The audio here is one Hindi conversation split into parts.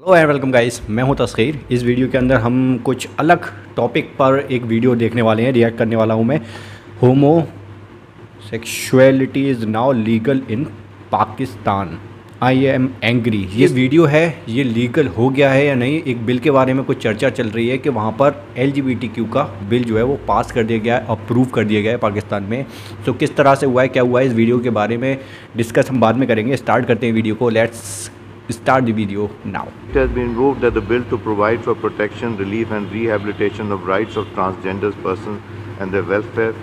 हेलो एंड वेलकम गाइस मैं हूँ तस्खीर। इस वीडियो के अंदर हम कुछ अलग टॉपिक पर एक वीडियो देखने वाले हैं रिएक्ट करने वाला हूँ मैं। Homosexuality is now legal in Pakistan I am angry ये वीडियो है ये लीगल हो गया है या नहीं एक बिल के बारे में कुछ चर्चा चल रही है कि वहाँ पर एलजीबीटीक्यू का बिल जो है वो पास कर दिया गया है अप्रूव कर दिया गया है पाकिस्तान में। तो किस तरह से हुआ है क्या हुआ है इस वीडियो के बारे में डिस्कस हम बाद में करेंगे। स्टार्ट करते हैं वीडियो को। Let's start the video now. It has been moved that the bill to provide for protection, relief and rehabilitation of rights of transgender persons and their welfare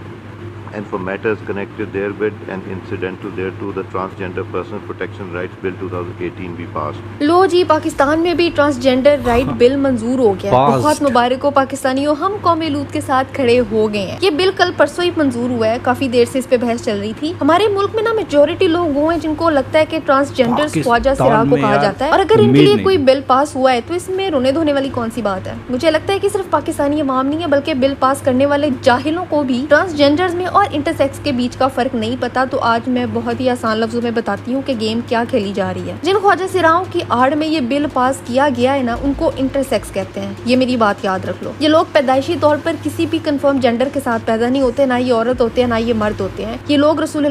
and for matters connected therewith and incidental thereto the transgender person protection rights bill 2018 भी पास लो जी पाकिस्तान में भी ट्रांसजेंडर राइट बिल मंजूर हो गया बहुत मुबारक हो पाकिस्तानियों हम कौम लूत के साथ खड़े हो गए हैं। ये बिल कल परसों ही मंजूर हुआ है काफ़ी देर से इस पे बहस चल रही थी। हमारे मुल्क में ना मेजोरिटी लोग वो हैं जिनको लगता है कि ट्रांसजेंडर ख्वाजा सिरा को कहा जाता है। और अगर इनके लिए कोई बिल पास हुआ है तो इसमें रोने धोने वाली कौन सी बात है? मुझे लगता है की सिर्फ़ पाकिस्तानी अवाम नहीं है बल्कि बिल पास करने वाले जाहिलों को भी ट्रांसजेंडर में और और इंटरसेक्स के बीच का फ़र्क नहीं पता तो आज मैं बहुत ही आसान लफ्जों में बताती हूँ कि गेम क्या खेली जा रही है। जिन ख्वाजा सिराओं की आड़ में ये बिल पास किया गया है ना उनको इंटरसेक्स कहते हैं। ये मेरी बात याद रख लो। ये लोग पैदाइशी तौर पर किसी भी कंफर्म जेंडर के साथ पैदा नहीं होते ना ये औरत होते हैं ना ये मर्द होते हैं। ये लोग रसूल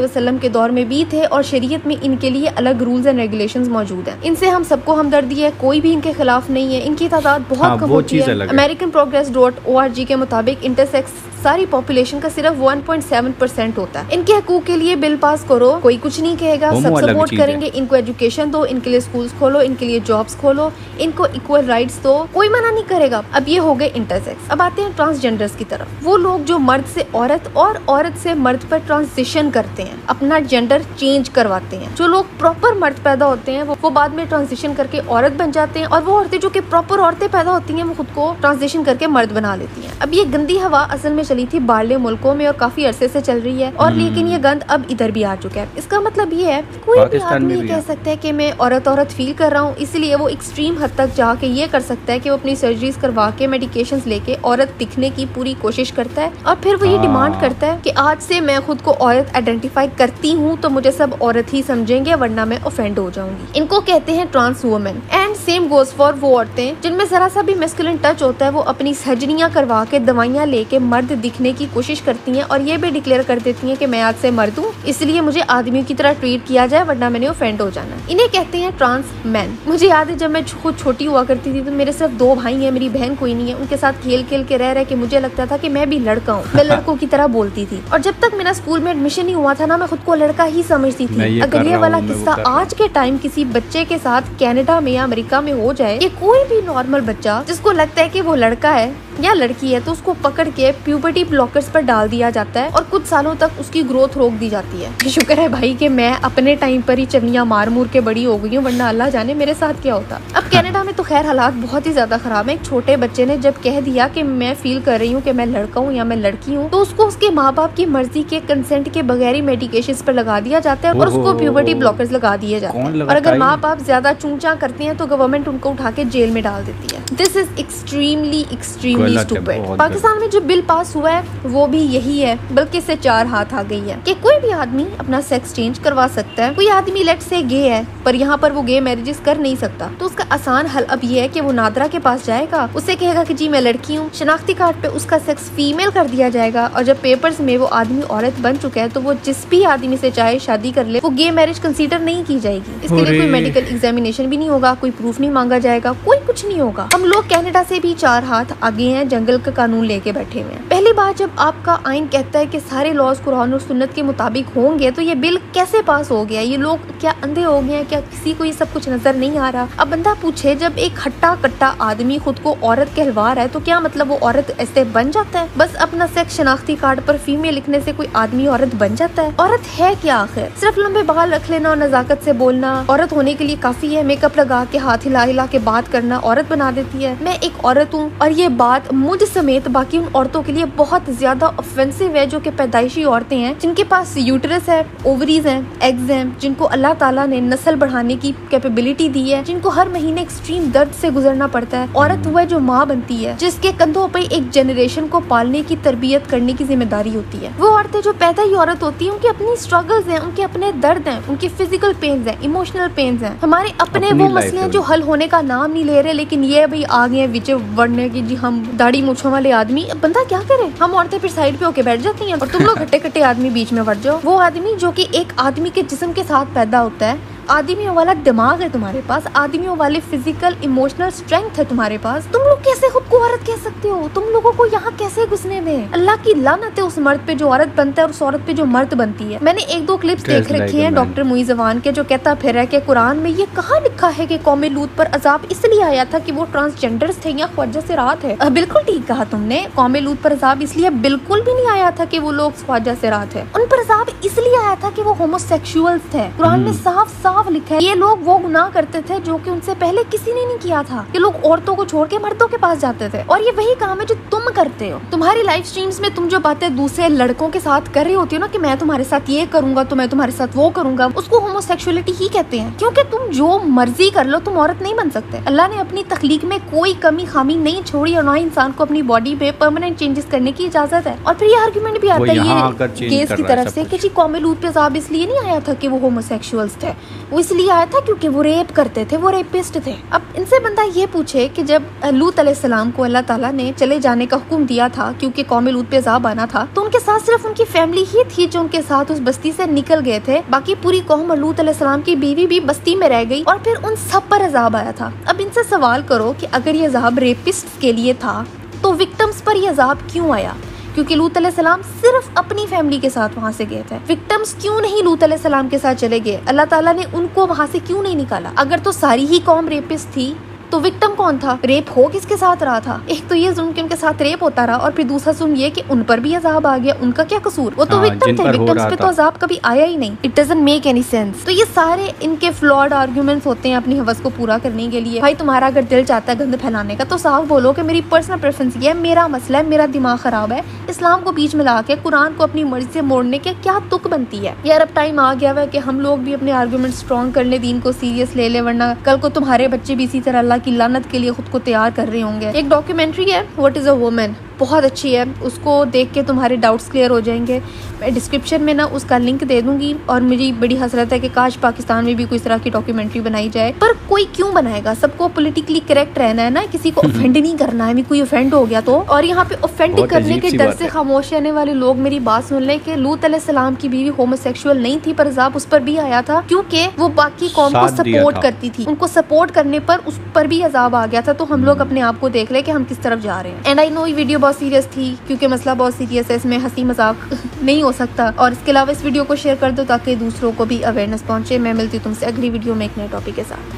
वसल्लम के दौर में भी थे और शरीयत में इनके लिए अलग रूल्स एंड रेगुलेशन मौजूद है। इनसे हम सबको हमदर्दी है कोई भी इनके खिलाफ नहीं है। इनकी तादाद बहुत हाँ, कम होती है। अमेरिकन प्रोग्रेस डॉट ओआरजी के मुताबिक इंटरसेक्स सारी पॉपुलेशन का सिर्फ़ 1.7 परसेंट होता है। इनके हकूक के लिए बिल पास करो कोई कुछ नहीं कहेगा। सब सपोर्ट करेंगे इनको एजुकेशन दो इनके लिए स्कूल्स खोलो इनके लिए जॉब्स खोलो इनको इक्वल राइट्स दो। कोई मना नहीं करेगा। अब ये हो गए इंटरसेक्स अब आते हैं ट्रांसजेंडर्स की तरफ़। वो लोग जो मर्द से औरत और औरत से मर्द पर ट्रांजिशन करते हैं अपना जेंडर चेंज करवाते हैं। जो लोग प्रॉपर मर्द पैदा होते हैं वो बाद में ट्रांजिशन करके औरत बन जाते हैं और वो औरतें जो कि प्रॉपर औरतें पैदा होती हैं वो खुद को ट्रांजिशन करके मर्द बना लेती हैं। अब ये गंदी हवा असल में चली थी बाहरले मुल्कों में और काफ़ी अरसे से चल रही है। और हम्म। लेकिन ये गंद अब इधर भी आ चुका है। इसका मतलब ये है कोई भी आदमी कह सकता है कि मैं औरत औरत फील कर रहा हूँ इसलिए वो एक्सट्रीम हद तक जाके ये कर सकता है कि वो अपनी सर्जरीज करवा के मेडिकेशन लेके औरत दिखने की पूरी कोशिश करता है। और फिर वो ये डिमांड हाँ। करता है कि आज से मैं खुद को औरत आइडेंटिफाई करती हूँ तो मुझे सब औरत ही समझेंगे वरना मैं ऑफेंड हो जाऊँगी। इनको कहते हैं trans women and same goes for वो औरतें जिनमें जरा सा भी मेस्कुलिन टच होता है वो अपनी सर्जरियाँ करवा के दवाइयाँ लेके मर्द दिखने की कोशिश करती हैं और ये भी डिक्लेयर कर देती हैं कि मैं आज से मर हूँ इसलिए मुझे आदमियों की तरह ट्रीट किया जाए वरना मैंने ऑफेंड हो जाना। इन्हें कहते हैं ट्रांस मैन मुझे याद है जब मैं खुद छोटी हुआ करती थी तो मेरे सिर्फ़ दो भाई हैं मेरी बहन कोई नहीं है उनके साथ खेल खेल के रह रहे के मुझे लगता था कि मैं भी लड़का हूँ मैं लड़कों की तरह बोलती थी। और जब तक मेरा स्कूल में एडमिशन ही हुआ था ना मैं खुद को लड़का ही समझती थी। अगर ये वाला किस्सा आज के टाइम किसी बच्चे के साथ कैनेडा में या अमेरिका में हो जाए ये कोई भी नॉर्मल बच्चा जिसको लगता है कि वो लड़का है या लड़की है तो उसको पकड़ के प्यूबर्टी ब्लॉकर्स पर डाल दिया जाता है और कुछ सालों तक उसकी ग्रोथ रोक दी जाती है। शुक्र है भाई कि मैं अपने टाइम पर ही चवनिया मार मूर के बड़ी हो गई हूँ, वरना अल्लाह जाने मेरे साथ क्या होता। अब कनाडा में तो खैर हालात बहुत ही ज़्यादा खराब है। एक छोटे बच्चे ने जब कह दिया कि मैं फील कर रही हूँ कि मैं लड़का हूँ या मैं लड़की हूँ तो उसको उसके माँ बाप की मर्ज़ी के कंसेंट के बगैर ही मेडिकेशन पर लगा दिया जाता है और उसको प्यूबर्टी ब्लॉकर्स लगा दिए जाते हैं। और अगर माँ बाप ज़्यादा चूचा करते हैं तो गवर्नमेंट उनको उठा के जेल में डाल देती है। This is extremely extremely stupid Pakistan में जो बिल पास हुआ है वो भी यही है बल्कि इससे चार हाथ आ गई है। कि कोई भी आदमी अपना सेक्स चेंज करवा सकता है। कोई आदमी लेट से गे है पर यहाँ पर वो गे मैरिजेस कर नहीं सकता तो उसका आसान हल अब ये है कि वो नादरा के पास जाएगा। उससे कहेगा कि जी मैं लड़की हूँ। शनाख्ती कार्ड पे उसका सेक्स फीमेल कर दिया जाएगा और जब पेपर्स में वो आदमी औरत बन चुका है तो वो जिस भी आदमी से चाहे शादी कर ले वो गे मैरिज कंसिडर नहीं की जाएगी। इसके लिए कोई मेडिकल एग्जामिनेशन भी नहीं होगा कोई प्रूफ नहीं मांगा जाएगा कोई कुछ नहीं होगा। हम लोग कैनेडा से भी चार हाथ आगे हैं जंगल का कानून लेके बैठे हुए हैं। पहली बार जब आपका आइन कहता है कि सारे लॉज कुरान और सुन्नत के मुताबिक होंगे तो ये बिल कैसे पास हो गया? ये लोग क्या अंधे हो गए हैं? क्या किसी को ये सब कुछ नज़र नहीं आ रहा? अब बंदा पूछे जब एक हट्टा कट्टा आदमी खुद को औरत कहलवा रहा है तो क्या मतलब वो औरत ऐसे बन जाता है? बस अपना सेक्स शनाख्ती कार्ड पर फीमेल लिखने से कोई आदमी औरत बन जाता है? औरत है क्या आखिर? सिर्फ़ लंबे बाल रख लेना और नजाकत से बोलना। औरत होने के लिए काफ़ी है मेकअप लगा के, हाथ हिला हिला के बात करना औरत बना देती है। मैं एक औरत हूँ और ये बात मुझ समेत बाकी उन औरतों के लिए बहुत ज़्यादा ऑफेंसिव है, जो की पैदाइशी औरतें हैं, जिनके पास यूटरस है ओवरीज है एग्ज है, जिनको अल्लाह ताला ने नस्ल बढ़ाने की कैपेबिलिटी दी है, जिनको हर महीने एक्सट्रीम दर्द से गुजरना पड़ता है। औरत वह जो माँ बनती है जिसके कंधों पर एक जनरेशन को पालने की तरबियत करने की ज़िम्मेदारी होती है। वो औरतें जो पैदा ही औरत होती है उनकी अपनी स्ट्रगल्स हैं उनके अपने दर्द हैं उनकी फ़िज़िकल पेन है इमोशनल पेन है। हमारे अपने वो मसले हैं जो हल होने का नाम नहीं ले रहे लेकिन ये भाई आ गए विच बढ़ने की जी हम दाढ़ी मूछों वाले आदमी। बंदा क्या करे? हम औरतें फिर साइड पे होके बैठ जाती हैं और तुम लोग खट्टे खट्टे आदमी बीच में बढ़ जाओ। वो आदमी जो कि एक आदमी के जिस्म के साथ पैदा होता है आदमियों वाला दिमाग है तुम्हारे पास? आदमियों वाले फ़िज़िकल इमोशनल स्ट्रेंथ है तुम्हारे पास? तुम लोग कैसे खुद को औरत कह सकते हो? तुम लोगों को यहाँ कैसे घुसने में? अल्लाह की लानत है उस मर्द पे जो औरत बनता है और उस औरत पे जो मर्द बनती है। मैंने एक दो क्लिप्स देख रखी है डॉक्टर मुईजवान के जो कहता फिर है की कुरान में ये कहा लिखा है की कौमी लूत पर अजाब इसलिए आया था की वो ट्रांसजेंडर थे या ख्वाजा से रात है बिल्कुल ठीक कहा तुमने। कौमी लूत पर अजाब इसलिए बिल्कुल भी नहीं आया था की वो लोग ख्वाजा से रात है। उन पर अजाब इसलिए आया था की वो होमोसेक्सुअल्स थे। कुरान में साफ़ साफ़ साफ़ लिखा है। ये लोग वो गुनाह करते थे जो कि उनसे पहले किसी ने नहीं किया था। ये लोग औरतों को छोड़ के मर्दों के पास जाते थे। और ये वही काम है जो तुम करते हो। तुम्हारी लाइफ स्ट्रीम्स में तुम जो बातें दूसरे लड़कों के साथ कर रही होती हो ना कि मैं तुम्हारे साथ ये करूँगा तो मैं तुम्हारे साथ वो करूँगा उसको होमोसेक्सुअलिटी ही कहते हैं। क्योंकि तुम जो मर्ज़ी कर लो तुम औरत नहीं बन सकते। अल्लाह ने अपनी तखलीक में कोई कमी खामी नहीं छोड़ी और ना इंसान को अपनी बॉडी पे परमानेंट चेंजेस करने की इजाज़त है। और फिर ये आर्ग्यूमेंट भी आता है ये केस की तरफ़ से कि जी कौमी पे इसलिए नहीं आया था कि वो होमोसेक्सुअल्स थे। वो इसलिए आया था क्योंकि वो रेप करते थे, वो रेपिस्ट थे। अब इनसे बंदा ये पूछे कि जब लूत सलाम को अल्लाह ताला ने चले जाने का हुक्म दिया था, क्योंकि कौमी लूत पे जाब आना था तो उनके साथ सिर्फ़ उनकी फैमिली ही थी जो उनके साथ उस बस्ती से निकल गए थे। बाकी पूरी कौम और लूत सलाम की बीवी भी बस्ती में रह गई और फिर उन सब पर अजाब आया था। अब इनसे सवाल करो कि अगर ये अजाब रेपिस्ट के लिए था तो विक्टम्स पर यह अजाब क्यों आया? क्योंकि लूत सलाम सिर्फ़ अपनी फैमिली के साथ वहाँ से गए थे। विक्टम्स क्यों नहीं लूत सलाम के साथ चले गए? अल्लाह ताला ने उनको वहाँ से क्यों नहीं निकाला? अगर तो सारी ही कॉम रेपिस्ट थी तो विक्टम कौन था? रेप हो किसके साथ रहा था? एक तो ये जुल्म कि उनके साथ रेप होता रहा और फिर दूसरा जुल्म ये कि उन पर भी अजाब आ गया उनका क्या कसूर? वो तो विक्टम हाँ, थे विक्टम्स पे तो अजाब कभी आया ही नहीं। It doesn't make any sense तो ये सारे इनके फ्लॉड आर्ग्यूमेंट्स होते हैं अपनी हवस को पूरा करने के लिए। भाई तुम्हारा अगर दिल चाहता है गंद फैलाने का तो साफ़ बोलो कि मेरी पर्सनल प्रेफरेंस ये है मेरा मसला है मेरा दिमाग खराब है। इस्लाम को बीच में ला के कुरान को अपनी मर्ज़ी से मोड़ने के क्या तुक बनती है? यार अब टाइम आ गया है कि हम लोग भी अपने आर्ग्यूमेंट स्ट्रॉन्ग कर ले दीन को सीरियस ले ले वरना कल को तुम्हारे बच्चे भी इसी तरह की लानत के लिए खुद को तैयार कर रहे होंगे। एक डॉक्यूमेंट्री है वट इज़ अ वुमेन बहुत अच्छी है। उसको देख के तुम्हारे डाउट्स क्लियर हो जाएँगे। मैं डिस्क्रिप्शन में ना उसका लिंक दे दूँगी और मेरी बड़ी हसरत है कि काश पाकिस्तान में भी कोई तरह की डॉक्यूमेंट्री बनाई जाए। पर कोई क्यों बनाएगा? सबको पोलिटिकली करेक्ट रहना है ना किसी को ऑफेंड नहीं करना है। कोई ऑफेंड हो गया तो। और यहाँ पे ऑफेंड करने के डर से खामोश रहने वाले लोग मेरी बात सुन ले की लूत सलाम की बीवी होमोसेक्सुअल नहीं थी पर जाब उस पर भी आया था क्योंकि वो बाकी कौम को सपोर्ट करती थी। उनको सपोर्ट करने पर उस पर भी अजाब आ गया था। तो हम लोग हम्म। अपने आप को देख ले कि हम किस तरफ़ जा रहे हैं। एंड आई नो वीडियो बहुत सीरियस थी क्योंकि मसला बहुत सीरियस है इसमें हँसी मज़ाक नहीं हो सकता और इसके अलावा इस वीडियो को शेयर कर दो ताकि दूसरों को भी अवेयरनेस पहुँचे मैं मिलती हूँ तुमसे अगली वीडियो में एक नए टॉपिक के साथ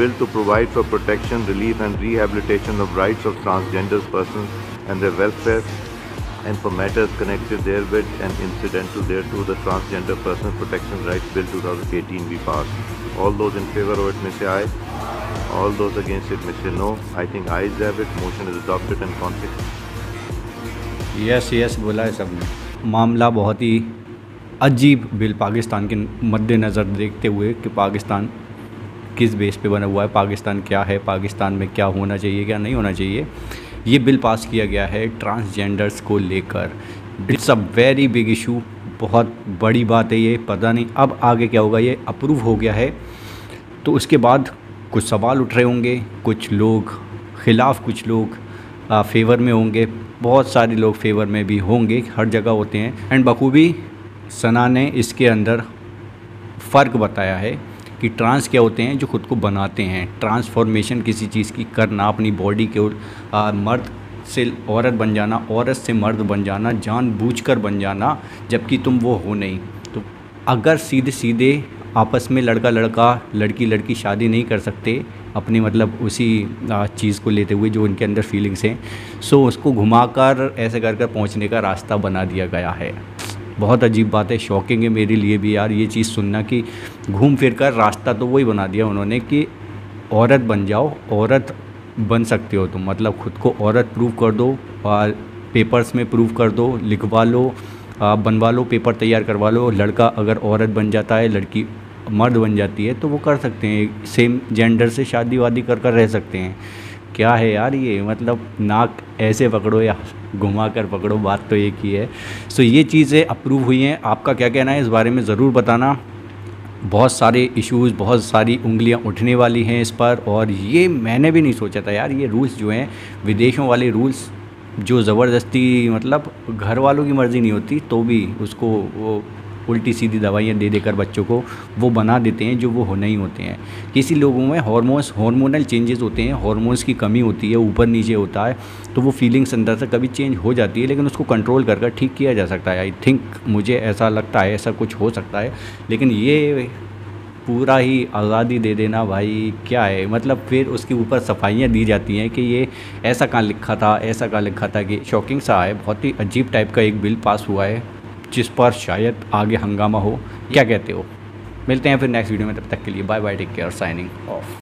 bill to provide for protection, relief and rehabilitation of rights of transgender persons and their welfare and for matters connected therewith and incidental thereto the Transgender Person Protection Rights Bill 2018 be passed. All those in favor of it may say aye. All those against it may say no. I think ayes have it. Motion is adopted and consequent. Yes yes बोला है सबने मामला बहुत ही अजीब बिल पाकिस्तान के मद्देनज़र देखते हुए कि पाकिस्तान किस बेस पे बना हुआ है, पाकिस्तान क्या है, पाकिस्तान में क्या होना चाहिए, क्या नहीं होना चाहिए ये बिल पास किया गया है ट्रांसजेंडर्स को लेकर it's a very big issue बहुत बड़ी बात है ये, पता नहीं अब आगे क्या होगा, ये अप्रूव हो गया है तो उसके बाद कुछ सवाल उठ रहे होंगे कुछ लोग ख़िलाफ़ कुछ लोग फेवर में होंगे बहुत सारे लोग फेवर में भी होंगे हर जगह होते हैं। एंड बखूबी सना ने इसके अंदर फ़र्क बताया है कि ट्रांस क्या होते हैं जो ख़ुद को बनाते हैं। ट्रांसफॉर्मेशन किसी चीज़ की करना अपनी बॉडी के आ, मर्द से औरत बन जाना औरत से मर्द बन जाना जानबूझकर बन जाना जबकि तुम वो हो नहीं। तो अगर सीधे सीधे आपस में लड़का लड़का, लड़की लड़की शादी नहीं कर सकते, अपने मतलब उसी चीज़ को लेते हुए जो उनके अंदर फीलिंग्स हैं। सो उसको घुमाकर, ऐसे कर कर पहुँचने का रास्ता बना दिया गया है। बहुत अजीब बात है शॉकिंग है मेरे लिए भी यार ये चीज़ सुनना कि घूम फिर कर रास्ता तो वही बना दिया उन्होंने कि औरत बन जाओ, औरत बन सकते हो तुम। मतलब खुद को औरत प्रूव कर दो और पेपर्स में प्रूव कर दो, लिखवा लो बनवा लो पेपर तैयार करवा लो। लड़का अगर औरत बन जाता है, लड़की मर्द बन जाती है तो वो कर सकते हैं। सेम जेंडर से शादी वादी कर कर रह सकते हैं। क्या है यार ये? मतलब नाक ऐसे पकड़ो या घुमा कर पकड़ो, बात तो एक ही है। सो ये चीज़ें अप्रूव हुई हैं। आपका क्या कहना है? इस बारे में ज़रूर बताना। बहुत सारे इश्यूज़ बहुत सारी उंगलियाँ उठने वाली हैं इस पर, और ये मैंने भी नहीं सोचा था यार। ये रूल्स जो हैं, विदेशों वाले रूल्स जो ज़बरदस्ती मतलब घर वालों की मर्ज़ी नहीं होती तो भी उसको वो उल्टी सीधी दवाइयाँ दे देकर बच्चों को वो बना देते हैं जो वो हो नहीं होते हैं। किसी लोगों में हॉर्मोन्स हार्मोनल चेंजेस होते हैं हॉर्मोन्स की कमी होती है, ऊपर नीचे होता है तो वो फीलिंग्स अंदर से कभी चेंज हो जाती है, लेकिन उसको कंट्रोल कर कर ठीक किया जा सकता है। आई थिंक मुझे ऐसा लगता है, ऐसा कुछ हो सकता है, लेकिन ये पूरा ही आज़ादी दे देना भाई, क्या है? मतलब फिर उसके ऊपर सफाइयाँ दी जाती हैं कि ये ऐसा कहाँ लिखा था, ऐसा कहाँ लिखा था कि शॉकिंग सा है, बहुत ही अजीब टाइप का एक बिल पास हुआ है। जिस पर शायद आगे हंगामा हो। क्या कहते हो? मिलते हैं फिर नेक्स्ट वीडियो में, तब तक के लिए bye bye take care signing off